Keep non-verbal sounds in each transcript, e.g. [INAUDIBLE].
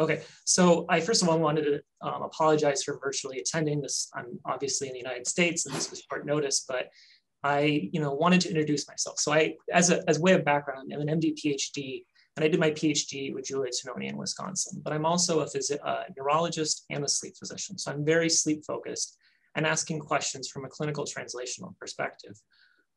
Okay, so I first of all wanted to um, apologize for virtually attending this. I'm obviously in the United States and this was short notice, but I, you know, wanted to introduce myself. So I, as a, as way of background, I'm an MD PhD and I did my PhD with Giulio Tononi in Wisconsin, but I'm also a, phys- a neurologist and a sleep physician. So I'm very sleep focused and asking questions from a clinical translational perspective.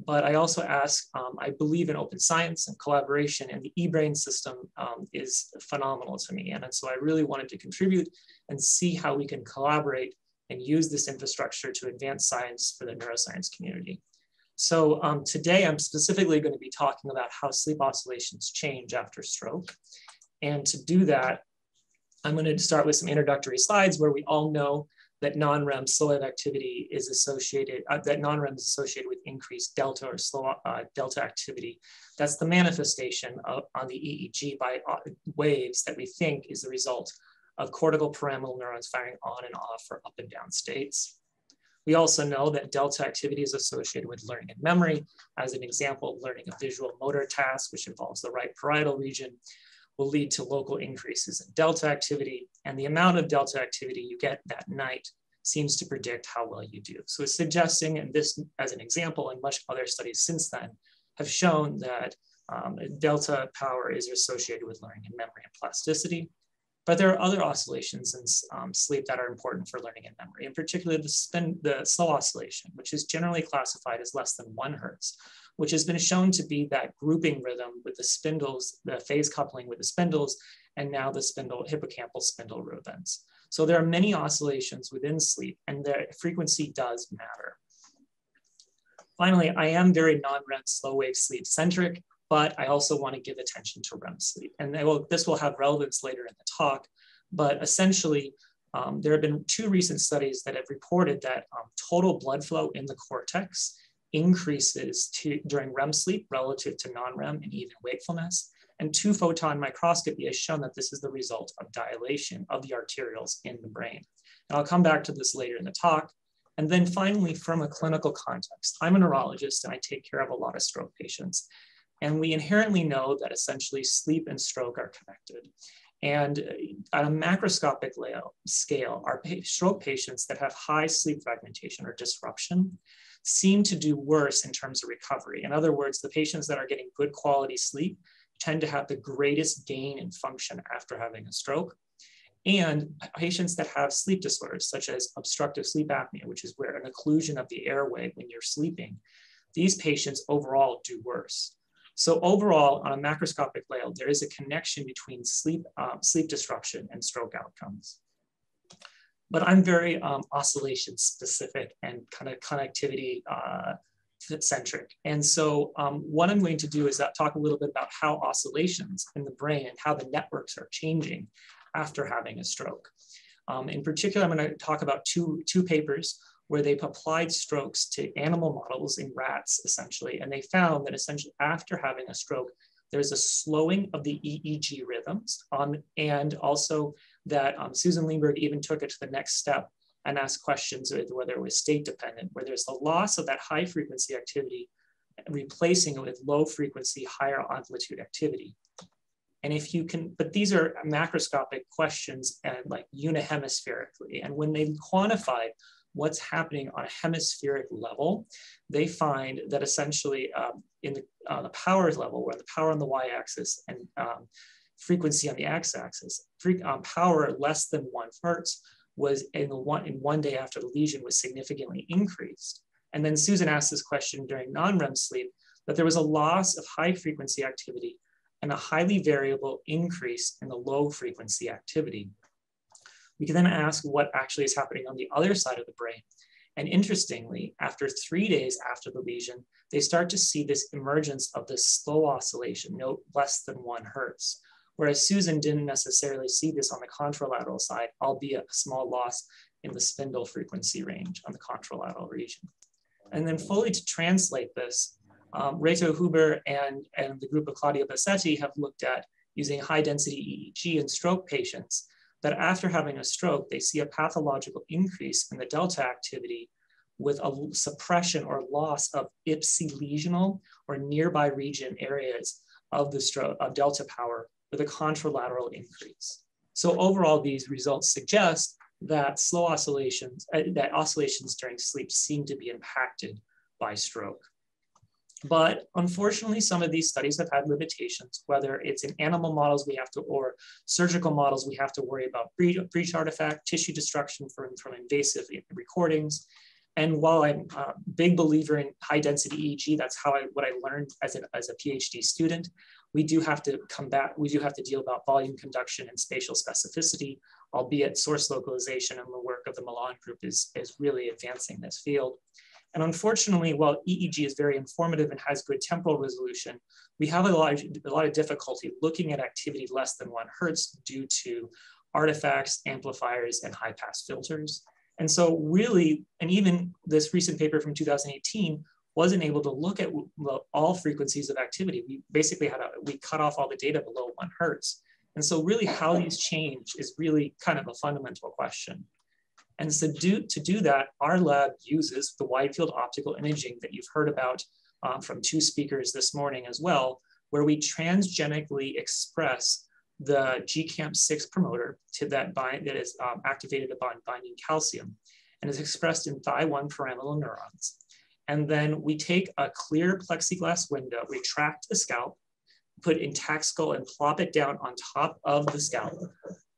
But I also ask, um, I believe in open science and collaboration, and the eBrain system um, is phenomenal to me. And, and so I really wanted to contribute and see how we can collaborate and use this infrastructure to advance science for the neuroscience community. So um, today I'm specifically going to be talking about how sleep oscillations change after stroke. And to do that, I'm going to start with some introductory slides where we all know that non-REM slow wave activity is associated, uh, that non-REM is associated with increased delta or slow uh, delta activity. That's the manifestation of, on the EEG by uh, waves that we think is the result of cortical pyramidal neurons firing on and off for up and down states. We also know that delta activity is associated with learning and memory. As an example, learning a visual motor task, which involves the right parietal region, will lead to local increases in delta activity. And the amount of delta activity you get that night seems to predict how well you do. So it's suggesting, and this as an example, and much other studies since then have shown that um, delta power is associated with learning and memory and plasticity. But there are other oscillations in um, sleep that are important for learning and memory, in particular the, spin, the slow oscillation, which is generally classified as less than one hertz, which has been shown to be that grouping rhythm with the spindles, the phase coupling with the spindles, and now the spindle, hippocampal spindle rhythms. So there are many oscillations within sleep and their frequency does matter. Finally, I am very non-REM slow wave sleep centric, but I also want to give attention to REM sleep. And will, this will have relevance later in the talk, but essentially um, there have been two recent studies that have reported that um, total blood flow in the cortex increases to, during REM sleep relative to non-REM and even wakefulness. And two photon microscopy has shown that this is the result of dilation of the arterioles in the brain. And I'll come back to this later in the talk. And then finally, from a clinical context, I'm a neurologist and I take care of a lot of stroke patients. And we inherently know that essentially sleep and stroke are connected. And uh, on a macroscopic scale, our stroke patients that have high sleep fragmentation or disruption seem to do worse in terms of recovery. In other words, the patients that are getting good quality sleep tend to have the greatest gain in function after having a stroke. And patients that have sleep disorders, such as obstructive sleep apnea, which is where an occlusion of the airway when you're sleeping, these patients overall do worse. So overall, on a macroscopic level, there is a connection between sleep, um, sleep disruption and stroke outcomes but I'm very um, oscillation specific and kind of connectivity uh, centric. And so um, what I'm going to do is that talk a little bit about how oscillations in the brain and how the networks are changing after having a stroke. Um, in particular, I'm going to talk about two, two papers where they've applied strokes to animal models in rats, essentially, and they found that essentially after having a stroke, there's a slowing of the EEG rhythms on, and also that um, Susan Leinberg even took it to the next step and ask questions whether it was state dependent, where there's the loss of that high frequency activity, replacing it with low frequency, higher amplitude activity. And if you can, but these are macroscopic questions and like unihemispherically. And when they quantified what's happening on a hemispheric level, they find that essentially um, in the, uh, the power level, where the power on the y-axis and um, frequency on the x-axis, um, power less than one hertz was in the one in one day after the lesion was significantly increased. And then Susan asked this question during non-REM sleep that there was a loss of high frequency activity and a highly variable increase in the low frequency activity. We can then ask what actually is happening on the other side of the brain. And interestingly, after three days after the lesion, they start to see this emergence of this slow oscillation, no less than one hertz. Whereas Susan didn't necessarily see this on the contralateral side, albeit a small loss in the spindle frequency range on the contralateral region. And then fully to translate this, um, Reto Huber and, and the group of Claudio Bassetti have looked at using high density EEG in stroke patients that after having a stroke, they see a pathological increase in the delta activity with a suppression or loss of ipsi lesional or nearby region areas of the stroke of delta power with a contralateral increase. So overall, these results suggest that slow oscillations, uh, that oscillations during sleep seem to be impacted by stroke. But unfortunately, some of these studies have had limitations, whether it's in animal models we have to, or surgical models, we have to worry about breach artifact, tissue destruction from, from invasive recordings. And while I'm a big believer in high density EEG, that's how I, what I learned as a, as a PhD student, we do have to combat, we do have to deal about volume conduction and spatial specificity, albeit source localization and the work of the Milan group is, is really advancing this field. And unfortunately, while EEG is very informative and has good temporal resolution, we have a lot, of, a lot of difficulty looking at activity less than one hertz due to artifacts, amplifiers, and high pass filters. And so really, and even this recent paper from 2018 wasn't able to look at all frequencies of activity. We basically had a, we cut off all the data below one hertz. And so really how these change is really kind of a fundamental question. And so do, to do that, our lab uses the wide field optical imaging that you've heard about um, from two speakers this morning as well, where we transgenically express the GCAMP6 promoter to that bind that is um, activated upon binding calcium and is expressed in Thy1 pyramidal neurons. And then we take a clear plexiglass window, retract the scalp, put intact skull and plop it down on top of the scalp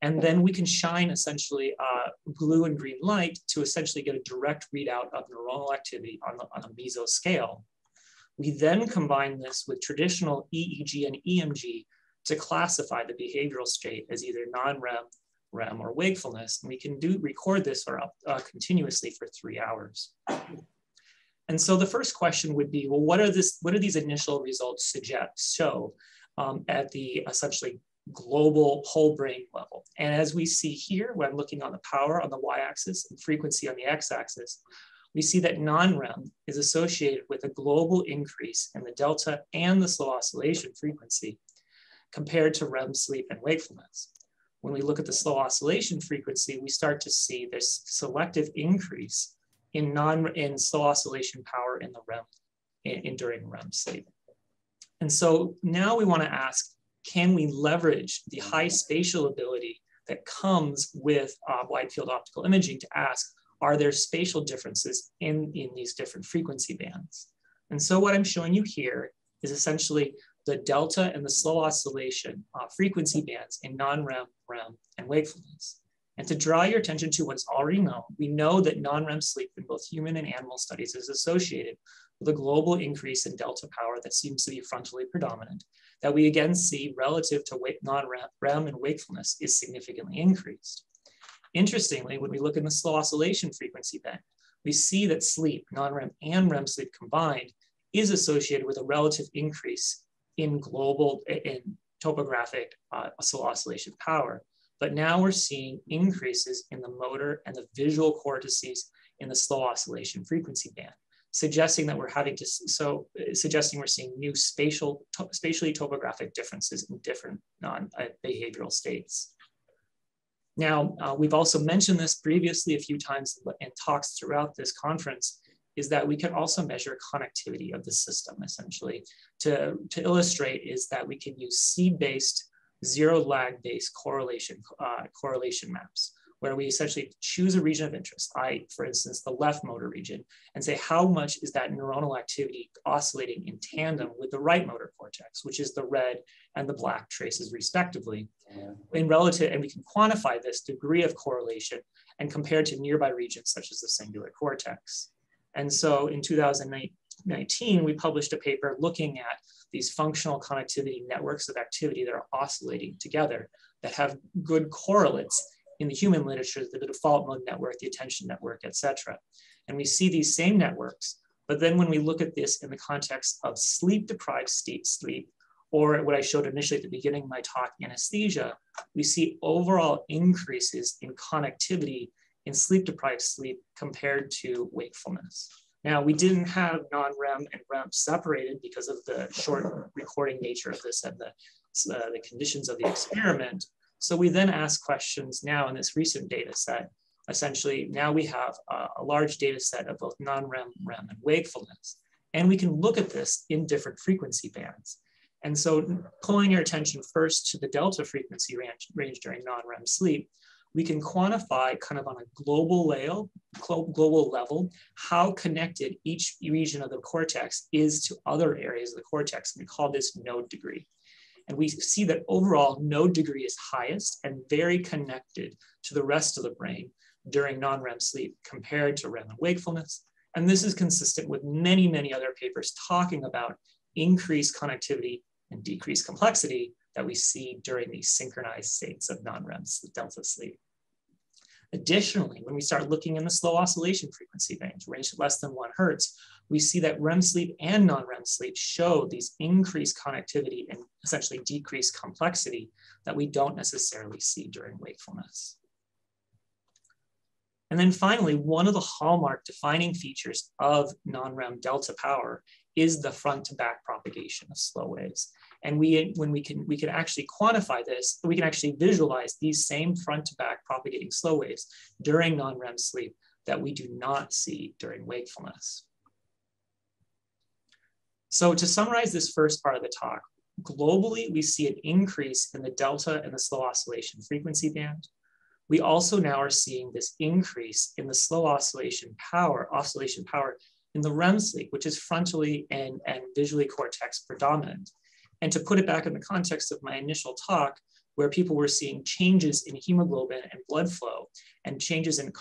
and then we can shine essentially uh, blue and green light to essentially get a direct readout of neuronal activity on, the, on a meso scale. We then combine this with traditional EEG and EMG to classify the behavioral state as either non-REM, REM, or wakefulness. And we can do record this or uh, continuously for three hours. And so the first question would be, well, what are this? What do these initial results suggest? Show um, at the essentially global whole brain level. And as we see here, when looking on the power on the y-axis and frequency on the x-axis, we see that non-REM is associated with a global increase in the delta and the slow oscillation frequency compared to REM sleep and wakefulness. When we look at the slow oscillation frequency, we start to see this selective increase in non in slow oscillation power in the REM in, in during REM sleep. And so now we want to ask, can we leverage the high spatial ability that comes with uh, wide field optical imaging to ask, are there spatial differences in, in these different frequency bands? And so what I'm showing you here is essentially the delta and the slow oscillation uh, frequency bands in non-REM, REM, and wakefulness. And to draw your attention to what's already known, we know that non-REM sleep in both human and animal studies is associated with a global increase in delta power that seems to be frontally predominant, that we again see relative to non-REM and wakefulness is significantly increased. Interestingly, when we look in the slow oscillation frequency band, we see that sleep, non-REM and REM sleep combined, is associated with a relative increase in global, in topographic uh, slow oscillation power. But now we're seeing increases in the motor and the visual cortices in the slow oscillation frequency band suggesting that we're having to, so uh, suggesting we're seeing new spatial, to, spatially topographic differences in different non-behavioral states. Now, uh, we've also mentioned this previously a few times in talks throughout this conference, is that we can also measure connectivity of the system essentially. To, to illustrate is that we can use seed-based, zero lag-based correlation, uh, correlation maps where we essentially choose a region of interest, I, for instance, the left motor region, and say how much is that neuronal activity oscillating in tandem with the right motor cortex, which is the red and the black traces respectively. In relative, and we can quantify this degree of correlation and compare to nearby regions such as the cingulate cortex. And so in 2019, we published a paper looking at these functional connectivity networks of activity that are oscillating together that have good correlates in the human literature, the default mode network, the attention network, et cetera. And we see these same networks, but then when we look at this in the context of sleep deprived state sleep, or what I showed initially at the beginning of my talk, anesthesia, we see overall increases in connectivity in sleep deprived sleep compared to wakefulness. Now, we didn't have non-REM and REM separated because of the short recording nature of this and the, uh, the conditions of the experiment, so we then ask questions now in this recent data set. Essentially, now we have a, a large data set of both non-REM, REM, and wakefulness. And we can look at this in different frequency bands. And so pulling your attention first to the delta frequency range, range during non-REM sleep, we can quantify kind of on a global level, global level, how connected each region of the cortex is to other areas of the cortex. We call this node degree. And we see that overall node degree is highest and very connected to the rest of the brain during non-REM sleep compared to REM and wakefulness. And this is consistent with many, many other papers talking about increased connectivity and decreased complexity that we see during these synchronized states of non-REM delta sleep. Additionally, when we start looking in the slow oscillation frequency range, range less than one hertz, we see that REM sleep and non-REM sleep show these increased connectivity and essentially decreased complexity that we don't necessarily see during wakefulness. And then finally, one of the hallmark defining features of non-REM delta power is the front to back propagation of slow waves. And we, when we can, we can actually quantify this, we can actually visualize these same front to back propagating slow waves during non-REM sleep that we do not see during wakefulness. So to summarize this first part of the talk, globally, we see an increase in the delta and the slow oscillation frequency band. We also now are seeing this increase in the slow oscillation power, oscillation power in the REM sleep, which is frontally and, and visually cortex predominant. And to put it back in the context of my initial talk, where people were seeing changes in hemoglobin and blood flow and changes in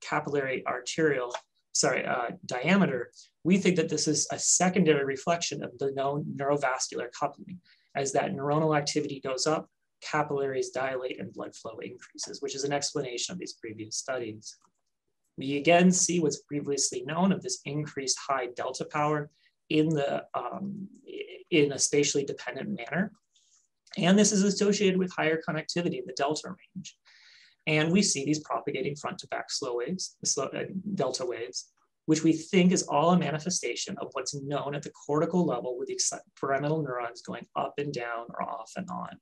capillary arterial, sorry, uh, diameter, we think that this is a secondary reflection of the known neurovascular coupling. As that neuronal activity goes up, capillaries dilate and blood flow increases, which is an explanation of these previous studies. We again see what's previously known of this increased high delta power in, the, um, in a spatially dependent manner. And this is associated with higher connectivity in the delta range. And we see these propagating front to back slow waves, slow, uh, delta waves, which we think is all a manifestation of what's known at the cortical level with the pyramidal neurons going up and down or off and on.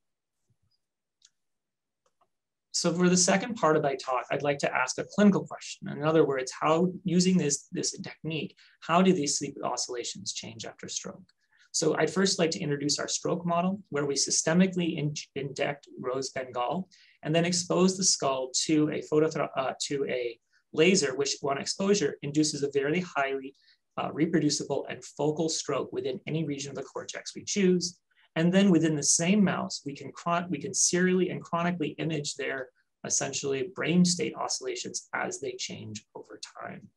So for the second part of my talk, I'd like to ask a clinical question. In other words, how using this, this technique, how do these sleep oscillations change after stroke? So I'd first like to introduce our stroke model where we systemically in, inject rose bengal and then expose the skull to a photo uh, to a laser, which on exposure induces a very highly uh, reproducible and focal stroke within any region of the cortex we choose. And then within the same mouse, we can, we can serially and chronically image their essentially brain state oscillations as they change over time.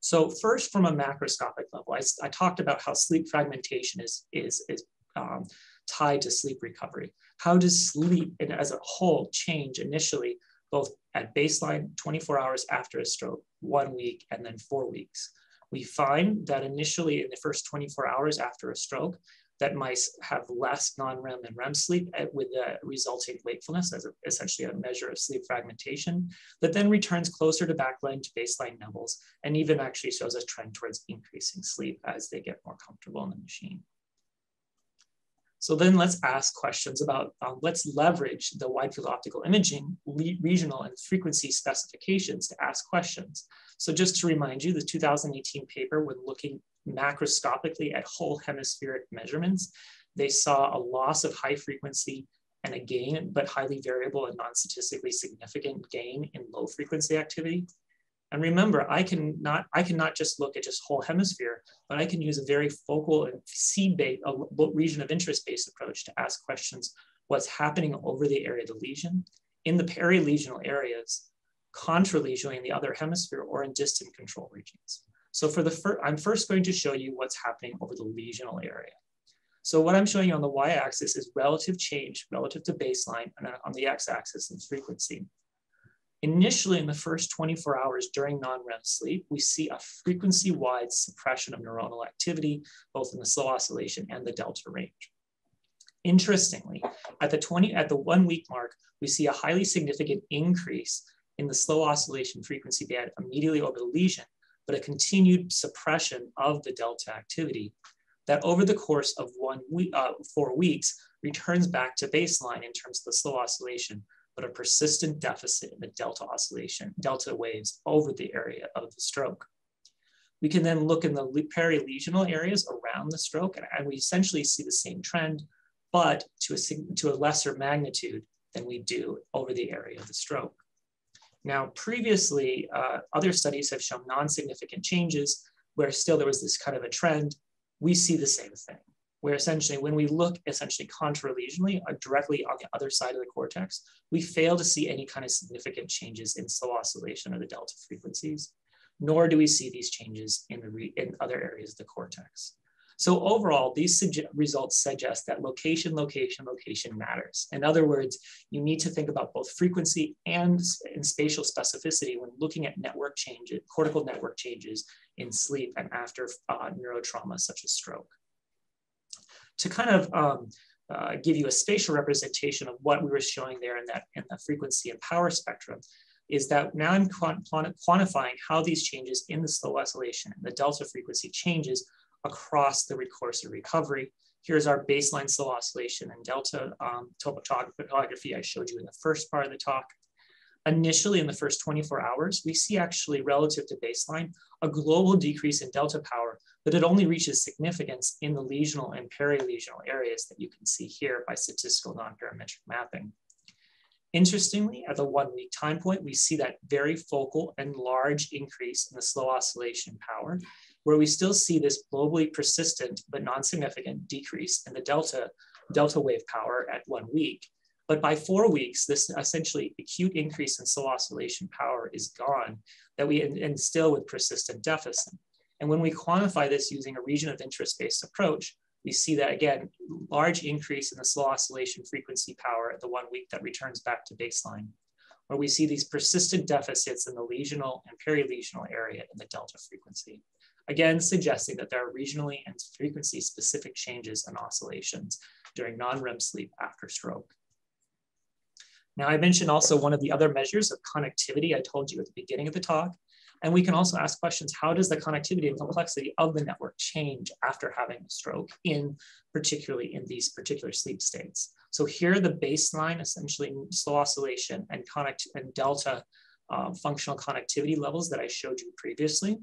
So first from a macroscopic level, I, I talked about how sleep fragmentation is, is, is um, tied to sleep recovery. How does sleep as a whole change initially, both at baseline 24 hours after a stroke, one week, and then four weeks? We find that initially in the first 24 hours after a stroke, that mice have less non-REM and REM sleep eh, with the resulting wakefulness as a, essentially a measure of sleep fragmentation, that then returns closer to backline to baseline levels and even actually shows a trend towards increasing sleep as they get more comfortable in the machine. So then let's ask questions about, um, let's leverage the wide field optical imaging regional and frequency specifications to ask questions. So just to remind you, the 2018 paper when looking macroscopically at whole hemispheric measurements, they saw a loss of high frequency and a gain, but highly variable and non-statistically significant gain in low frequency activity. And remember, I can not I cannot just look at just whole hemisphere, but I can use a very focal and seed-based, a region of interest-based approach to ask questions, what's happening over the area of the lesion, in the perilesional areas, contralesionally in the other hemisphere, or in distant control regions. So for the first, I'm first going to show you what's happening over the lesional area. So what I'm showing you on the y-axis is relative change relative to baseline, and on the x-axis is frequency. Initially, in the first 24 hours during non-REM sleep, we see a frequency-wide suppression of neuronal activity, both in the slow oscillation and the delta range. Interestingly, at the 20 at the one week mark, we see a highly significant increase in the slow oscillation frequency band immediately over the lesion, but a continued suppression of the delta activity that over the course of one week, uh, four weeks returns back to baseline in terms of the slow oscillation, but a persistent deficit in the delta oscillation, delta waves over the area of the stroke. We can then look in the perilesional areas around the stroke, and, we essentially see the same trend, but to a, to a lesser magnitude than we do over the area of the stroke. Now, previously, uh, other studies have shown non-significant changes where still there was this kind of a trend. We see the same thing, where essentially when we look essentially contralesionally uh, directly on the other side of the cortex, we fail to see any kind of significant changes in slow oscillation or the delta frequencies, nor do we see these changes in, the in other areas of the cortex. So overall, these results suggest that location, location, location matters. In other words, you need to think about both frequency and, and spatial specificity when looking at network changes, cortical network changes in sleep and after uh, neurotrauma such as stroke. To kind of um, uh, give you a spatial representation of what we were showing there in that in the frequency and power spectrum, is that now I'm quantifying how these changes in the slow oscillation and the delta frequency changes across the course of recovery. Here's our baseline slow oscillation and delta um, topography I showed you in the first part of the talk. Initially, in the first 24 hours, we see actually relative to baseline, a global decrease in delta power, but it only reaches significance in the lesional and perilesional areas that you can see here by statistical non-parametric mapping. Interestingly, at the one week time point, we see that very focal and large increase in the slow oscillation power where we still see this globally persistent but non-significant decrease in the delta, delta wave power at one week. But by four weeks, this essentially acute increase in slow oscillation power is gone that we instill with persistent deficit. And when we quantify this using a region of interest-based approach, we see that again, large increase in the slow oscillation frequency power at the one week that returns back to baseline, where we see these persistent deficits in the lesional and perilesional area in the delta frequency again suggesting that there are regionally and frequency specific changes and oscillations during non-REM sleep after stroke. Now I mentioned also one of the other measures of connectivity I told you at the beginning of the talk, and we can also ask questions, how does the connectivity and complexity of the network change after having a stroke in particularly in these particular sleep states? So here the baseline, essentially slow oscillation and connect and delta uh, functional connectivity levels that I showed you previously.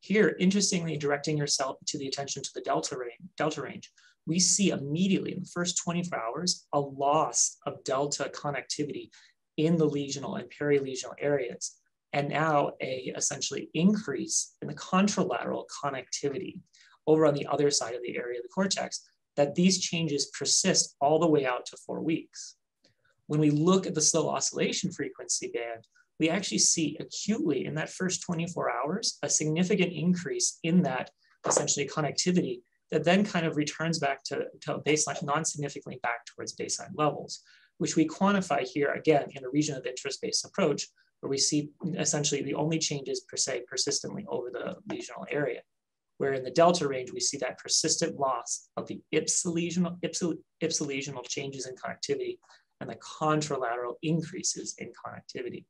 Here, interestingly, directing yourself to the attention to the delta range, delta range, we see immediately in the first 24 hours a loss of delta connectivity in the lesional and perilesional areas, and now a essentially increase in the contralateral connectivity over on the other side of the area of the cortex, that these changes persist all the way out to four weeks. When we look at the slow oscillation frequency band, we actually see acutely in that first 24 hours a significant increase in that essentially connectivity that then kind of returns back to, to baseline, non-significantly back towards baseline levels, which we quantify here again in a region of interest-based approach, where we see essentially the only changes per se persistently over the lesional area. Where in the delta range, we see that persistent loss of the ipsilesional, ipsilesional changes in connectivity and the contralateral increases in connectivity.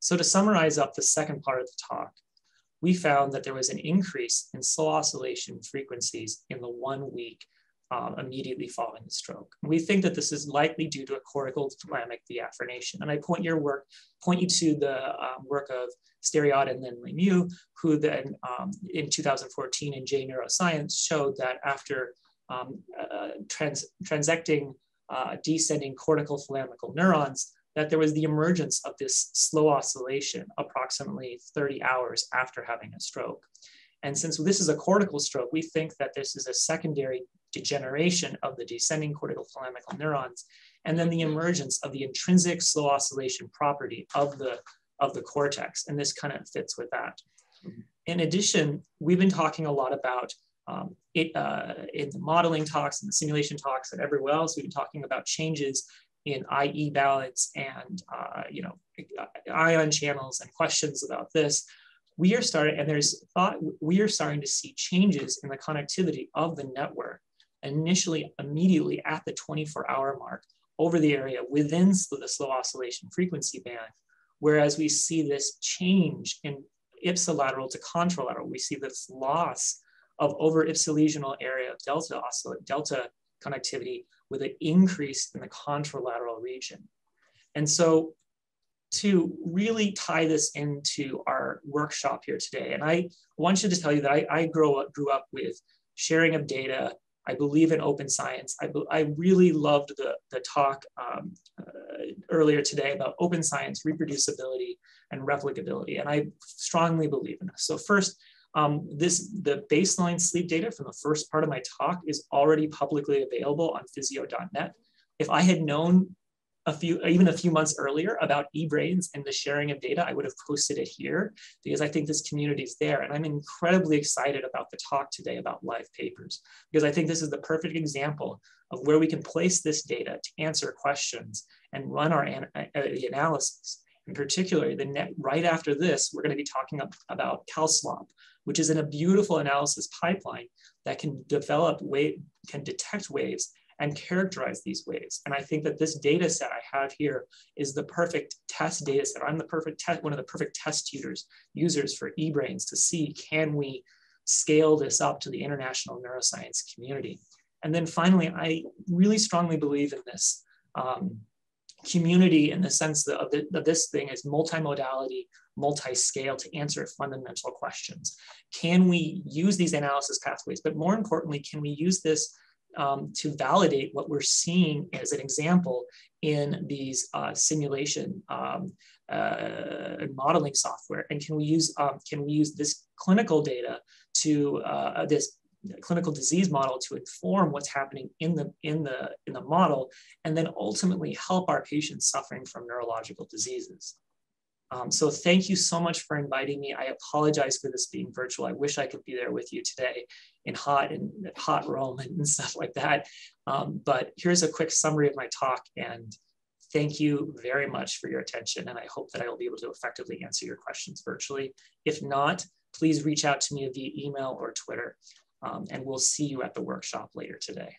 So to summarize up the second part of the talk, we found that there was an increase in slow oscillation frequencies in the one week um, immediately following the stroke. We think that this is likely due to a cortical thalamic deafferentation. And I point your work, point you to the um, work of Steriade and Lin Lemieux, who then um, in 2014 in J Neuroscience showed that after um, uh, trans transecting uh, descending cortical thalamical neurons, that there was the emergence of this slow oscillation approximately 30 hours after having a stroke. And since this is a cortical stroke, we think that this is a secondary degeneration of the descending cortical thalamical neurons, and then the emergence of the intrinsic slow oscillation property of the, of the cortex. And this kind of fits with that. In addition, we've been talking a lot about um, it, uh, in the modeling talks and the simulation talks and everywhere else, we've been talking about changes in IE balance and uh, you know ion channels and questions about this, we are starting and there's thought we are starting to see changes in the connectivity of the network initially immediately at the 24 hour mark over the area within the slow oscillation frequency band. Whereas we see this change in ipsilateral to contralateral, we see this loss of over ipsilesional area of delta delta connectivity with an increase in the contralateral region. And so to really tie this into our workshop here today. And I want you to tell you that I, I grew, up, grew up with sharing of data. I believe in open science. I, I really loved the, the talk um, uh, earlier today about open science, reproducibility, and replicability. And I strongly believe in this. So first, um, this the baseline sleep data from the first part of my talk is already publicly available on physio.net. If I had known a few, even a few months earlier about eBrains and the sharing of data, I would have posted it here because I think this community is there. And I'm incredibly excited about the talk today about live papers because I think this is the perfect example of where we can place this data to answer questions and run our an uh, the analysis. In particular, the net, right after this, we're going to be talking about CalSLOP, which is in a beautiful analysis pipeline that can develop wave, can detect waves and characterize these waves. And I think that this data set I have here is the perfect test data set. I'm the perfect test, one of the perfect test tutors, users for eBrains to see, can we scale this up to the international neuroscience community? And then finally, I really strongly believe in this um, community in the sense that, the, this thing is multimodality, multi-scale to answer fundamental questions. Can we use these analysis pathways? But more importantly, can we use this um, to validate what we're seeing as an example in these uh, simulation um, uh, modeling software? And can we use um, can we use this clinical data to uh, this clinical disease model to inform what's happening in the in the in the model, and then ultimately help our patients suffering from neurological diseases? Um, so thank you so much for inviting me. I apologize for this being virtual. I wish I could be there with you today in hot and hot Rome and [LAUGHS] stuff like that. Um, but here's a quick summary of my talk and thank you very much for your attention. And I hope that I will be able to effectively answer your questions virtually. If not, please reach out to me via email or Twitter um, and we'll see you at the workshop later today.